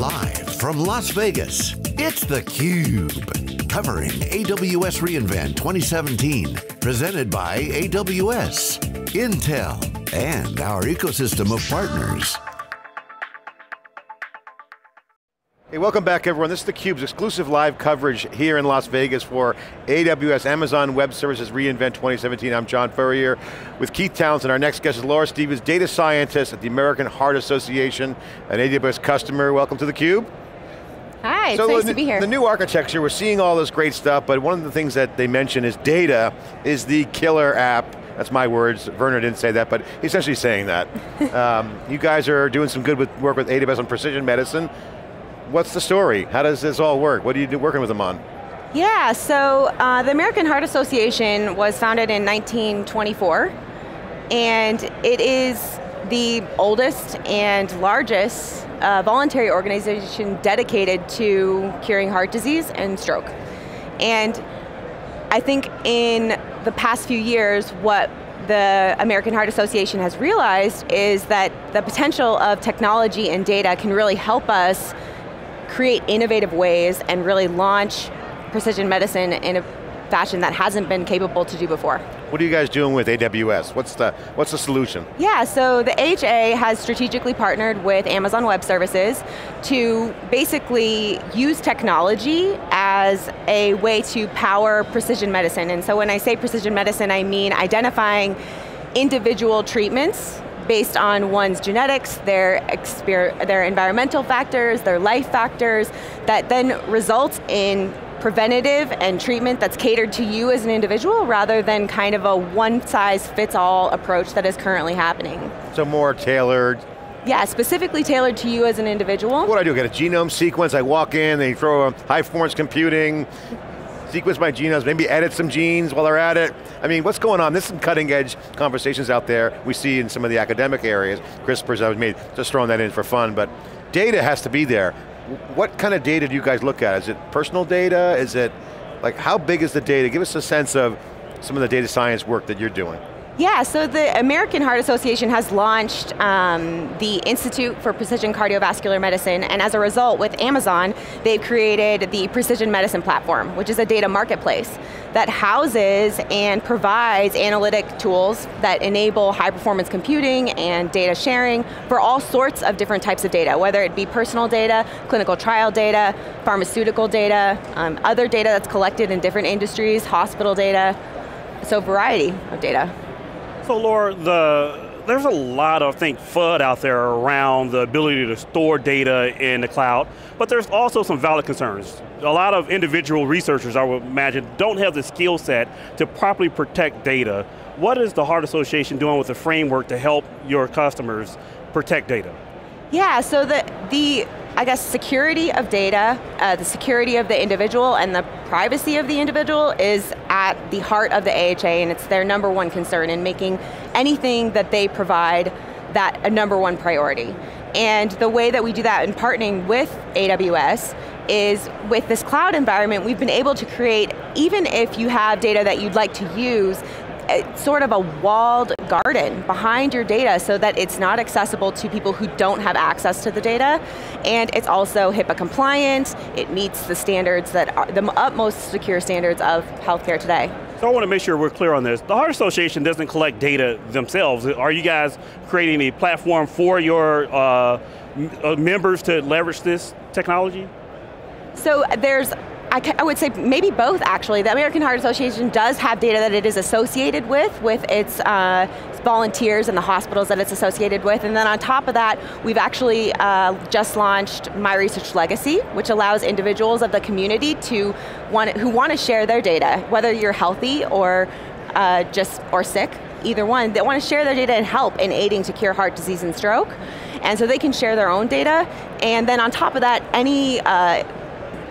Live from Las Vegas, it's theCUBE. Covering AWS reInvent 2017. Presented by AWS, Intel, and our ecosystem of partners. Hey, welcome back everyone. This is theCUBE's exclusive live coverage here in Las Vegas for AWS Amazon Web Services reInvent 2017. I'm John Furrier with Keith Townsend. Our next guest is Laura Stevens, data scientist at the American Heart Association, an AWS customer. Welcome to theCUBE. Hi, so it's nice the, to be here. The new architecture, we're seeing all this great stuff, but one of the things that they mention is data is the killer app that's my words, Werner didn't say that, but he's essentially saying that. um, you guys are doing some good with, work with AWS on precision medicine. What's the story? How does this all work? What are you do, working with them on? Yeah, so uh, the American Heart Association was founded in 1924, and it is the oldest and largest uh, voluntary organization dedicated to curing heart disease and stroke. And I think in the past few years, what the American Heart Association has realized is that the potential of technology and data can really help us create innovative ways and really launch precision medicine in a fashion that hasn't been capable to do before. What are you guys doing with AWS? What's the, what's the solution? Yeah, so the AHA has strategically partnered with Amazon Web Services to basically use technology as a way to power precision medicine. And so when I say precision medicine, I mean identifying individual treatments based on one's genetics, their, their environmental factors, their life factors, that then results in preventative and treatment that's catered to you as an individual rather than kind of a one size fits all approach that is currently happening. So more tailored, yeah, specifically tailored to you as an individual. What I do I do, get a genome sequence, I walk in, they throw a high performance computing, sequence my genomes, maybe edit some genes while they're at it. I mean, what's going on? There's some cutting edge conversations out there we see in some of the academic areas. CRISPR's I was made, just throwing that in for fun, but data has to be there. What kind of data do you guys look at? Is it personal data? Is it, like how big is the data? Give us a sense of some of the data science work that you're doing. Yeah, so the American Heart Association has launched um, the Institute for Precision Cardiovascular Medicine, and as a result, with Amazon, they've created the Precision Medicine Platform, which is a data marketplace that houses and provides analytic tools that enable high performance computing and data sharing for all sorts of different types of data, whether it be personal data, clinical trial data, pharmaceutical data, um, other data that's collected in different industries, hospital data, so variety of data. So Laura, the, there's a lot of, I think, FUD out there around the ability to store data in the cloud, but there's also some valid concerns. A lot of individual researchers, I would imagine, don't have the skill set to properly protect data. What is the Heart Association doing with the framework to help your customers protect data? Yeah, so the, the I guess, security of data, uh, the security of the individual and the privacy of the individual is at the heart of the AHA and it's their number one concern in making anything that they provide that a number one priority. And the way that we do that in partnering with AWS is with this cloud environment, we've been able to create, even if you have data that you'd like to use, sort of a walled garden behind your data so that it's not accessible to people who don't have access to the data. And it's also HIPAA compliant, it meets the standards that are the utmost secure standards of healthcare today. So I want to make sure we're clear on this. The Heart Association doesn't collect data themselves. Are you guys creating a platform for your uh, uh members to leverage this technology? So there's I, I, would say maybe both actually. The American Heart Association does have data that it is associated with, with its, uh, volunteers and the hospitals that it's associated with, and then on top of that, we've actually uh, just launched My Research Legacy, which allows individuals of the community to want, who want to share their data, whether you're healthy or uh, just, or sick, either one, they want to share their data and help in aiding to cure heart disease and stroke. And so they can share their own data, and then on top of that, any uh,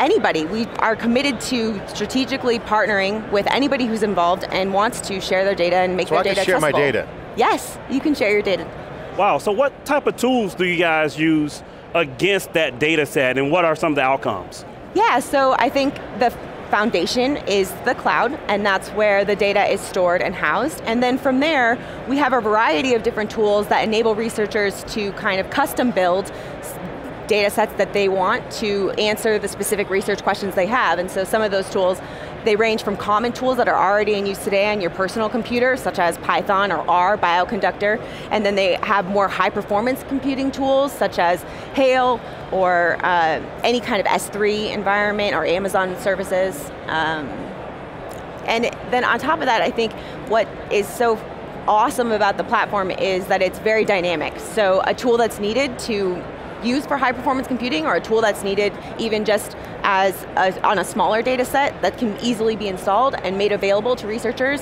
anybody. We are committed to strategically partnering with anybody who's involved and wants to share their data and make so their I data accessible. share my data? Yes, you can share your data. Wow, so what type of tools do you guys use against that data set and what are some of the outcomes? Yeah, so I think the foundation is the cloud, and that's where the data is stored and housed. And then from there, we have a variety of different tools that enable researchers to kind of custom build data sets that they want to answer the specific research questions they have. And so some of those tools, they range from common tools that are already in use today on your personal computer, such as Python or R, Bioconductor, and then they have more high performance computing tools, such as Hail or uh, any kind of S3 environment or Amazon services. Um, and then on top of that, I think what is so awesome about the platform is that it's very dynamic. So a tool that's needed to use for high performance computing or a tool that's needed even just as a, on a smaller data set that can easily be installed and made available to researchers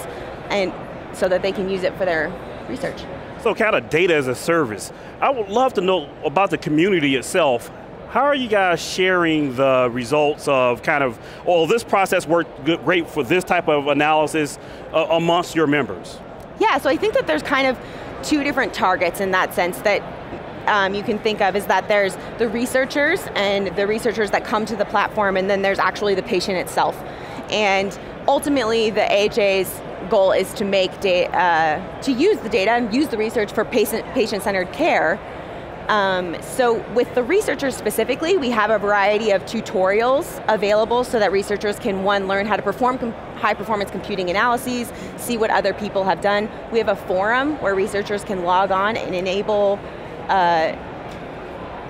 and so that they can use it for their research. So kind of data as a service. I would love to know about the community itself. How are you guys sharing the results of kind of, oh, this process worked good, great for this type of analysis uh, amongst your members? Yeah, so I think that there's kind of two different targets in that sense that um, you can think of is that there's the researchers and the researchers that come to the platform and then there's actually the patient itself. And ultimately the AHA's goal is to make data, uh, to use the data and use the research for patient patient-centered care. Um, so with the researchers specifically, we have a variety of tutorials available so that researchers can, one, learn how to perform high performance computing analyses, see what other people have done. We have a forum where researchers can log on and enable uh,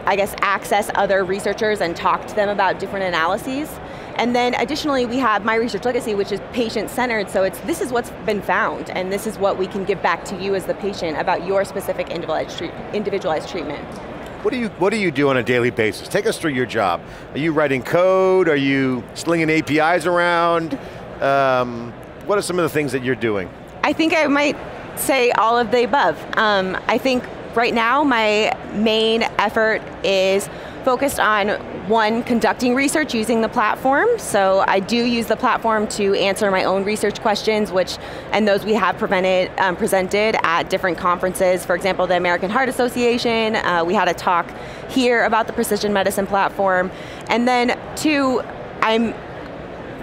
I guess, access other researchers and talk to them about different analyses. And then additionally, we have My Research Legacy, which is patient-centered, so it's this is what's been found, and this is what we can give back to you as the patient about your specific individualized, treat, individualized treatment. What do you What do you do on a daily basis? Take us through your job. Are you writing code? Are you slinging APIs around? Um, what are some of the things that you're doing? I think I might say all of the above. Um, I think right now my main effort is focused on one, conducting research using the platform. So I do use the platform to answer my own research questions, which, and those we have prevented, um, presented at different conferences. For example, the American Heart Association, uh, we had a talk here about the precision medicine platform. And then two, I'm,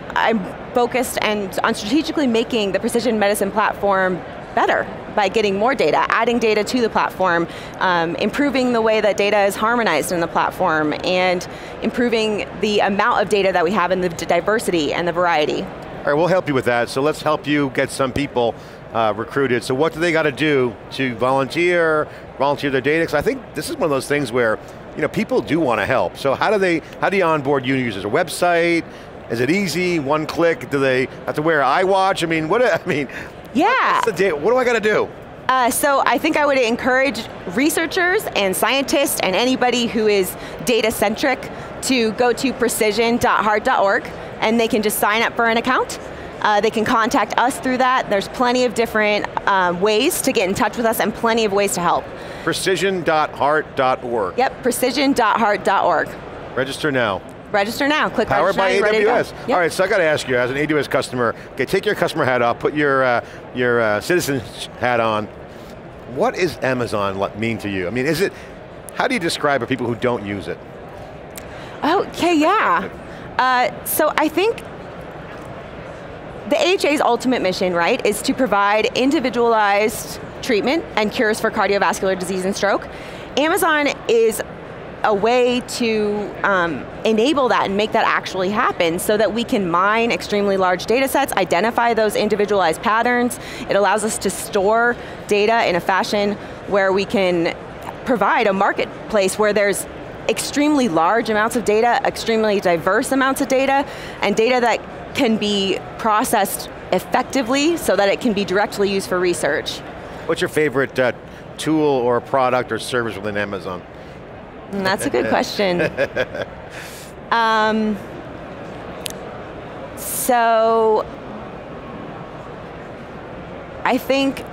I'm focused and on strategically making the precision medicine platform better by getting more data, adding data to the platform, um, improving the way that data is harmonized in the platform, and improving the amount of data that we have and the diversity and the variety. All right, we'll help you with that. So let's help you get some people uh, recruited. So what do they got to do to volunteer, volunteer their data? Because I think this is one of those things where you know, people do want to help. So how do they, how do you onboard users? A website? Is it easy, one click? Do they have to wear an iWatch? I mean, what, I mean, yeah. What, what do I got to do? Uh, so I think I would encourage researchers and scientists and anybody who is data centric to go to precision.heart.org and they can just sign up for an account. Uh, they can contact us through that. There's plenty of different um, ways to get in touch with us and plenty of ways to help. Precision.heart.org. Yep, precision.heart.org. Register now. Register now, click Powered by AWS. Yep. All right, so I got to ask you, as an AWS customer, okay, take your customer hat off, put your, uh, your uh, citizen hat on. What does Amazon mean to you? I mean, is it, how do you describe it people who don't use it? Okay, yeah. Uh, so I think the AHA's ultimate mission, right, is to provide individualized treatment and cures for cardiovascular disease and stroke. Amazon is a way to um, enable that and make that actually happen so that we can mine extremely large data sets, identify those individualized patterns. It allows us to store data in a fashion where we can provide a marketplace where there's extremely large amounts of data, extremely diverse amounts of data, and data that can be processed effectively so that it can be directly used for research. What's your favorite uh, tool or product or service within Amazon? Mm, that's a good question. um, so, I think,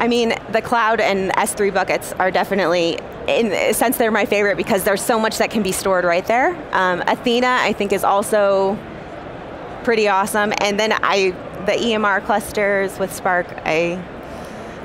I mean, the cloud and S3 buckets are definitely, in a sense, they're my favorite because there's so much that can be stored right there. Um, Athena, I think, is also pretty awesome. And then I, the EMR clusters with Spark, I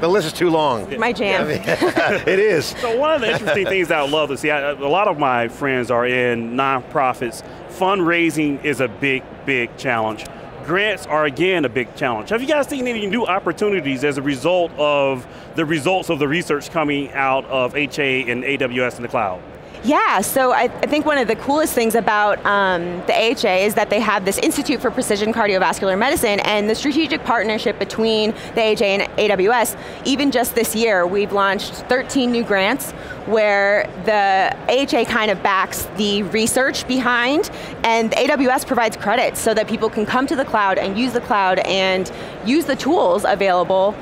the list is too long. My jam. it is. So one of the interesting things that I love to see, I, a lot of my friends are in nonprofits. Fundraising is a big, big challenge. Grants are again a big challenge. Have you guys seen any new opportunities as a result of the results of the research coming out of HA and AWS in the cloud? Yeah, so I, I, think one of the coolest things about um, the AHA is that they have this Institute for Precision Cardiovascular Medicine and the strategic partnership between the AHA and AWS. Even just this year, we've launched 13 new grants where the AHA kind of backs the research behind and AWS provides credit so that people can come to the cloud and use the cloud and use the tools available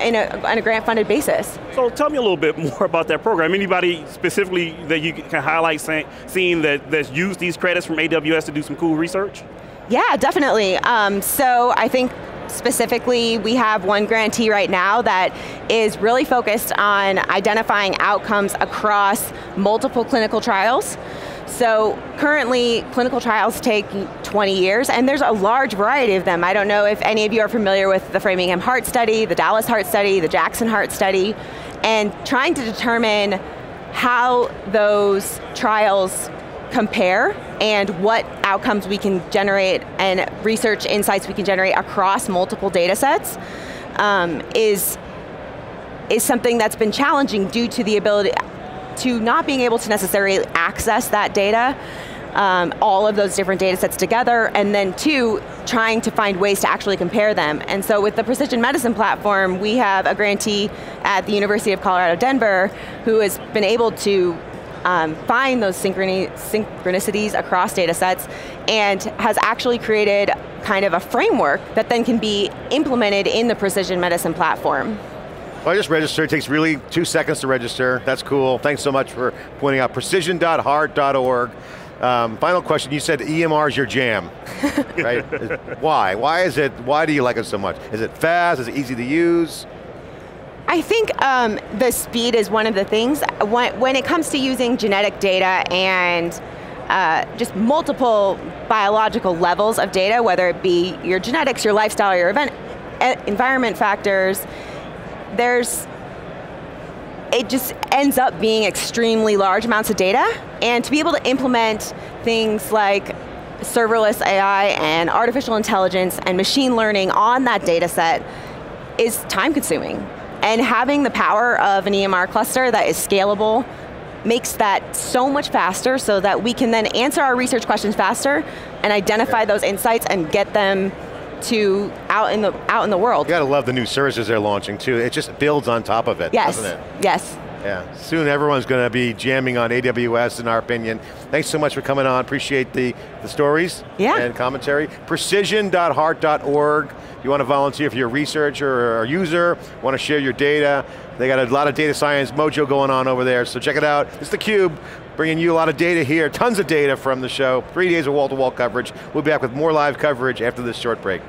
in a, on a grant funded basis. So tell me a little bit more about that program. Anybody specifically that you can highlight say, seeing that, that's used these credits from AWS to do some cool research? Yeah, definitely. Um, so I think specifically we have one grantee right now that is really focused on identifying outcomes across multiple clinical trials. So currently, clinical trials take 20 years, and there's a large variety of them. I don't know if any of you are familiar with the Framingham Heart Study, the Dallas Heart Study, the Jackson Heart Study, and trying to determine how those trials compare and what outcomes we can generate and research insights we can generate across multiple data sets um, is, is something that's been challenging due to the ability, to not being able to necessarily access that data, um, all of those different data sets together, and then two, trying to find ways to actually compare them. And so with the precision medicine platform, we have a grantee at the University of Colorado Denver who has been able to um, find those synchronicities across data sets and has actually created kind of a framework that then can be implemented in the precision medicine platform. Well, I just registered, it takes really two seconds to register. That's cool. Thanks so much for pointing out precision.heart.org. Um, final question, you said EMR is your jam, right? why? Why is it, why do you like it so much? Is it fast, is it easy to use? I think um, the speed is one of the things. When, when, it comes to using genetic data and uh, just multiple biological levels of data, whether it be your genetics, your lifestyle, your event, environment factors, there's, it just ends up being extremely large amounts of data, and to be able to implement things like serverless AI and artificial intelligence and machine learning on that data set is time consuming. And having the power of an EMR cluster that is scalable makes that so much faster so that we can then answer our research questions faster and identify those insights and get them to out in the out in the world. You got to love the new services they're launching too. It just builds on top of it, yes. doesn't it? Yes. Yeah, soon everyone's going to be jamming on AWS in our opinion. Thanks so much for coming on, appreciate the, the stories yeah. and commentary. Precision.heart.org, if you want to volunteer for your researcher or user, want to share your data, they got a lot of data science mojo going on over there, so check it out. It's theCUBE, bringing you a lot of data here, tons of data from the show, three days of wall-to-wall -wall coverage. We'll be back with more live coverage after this short break.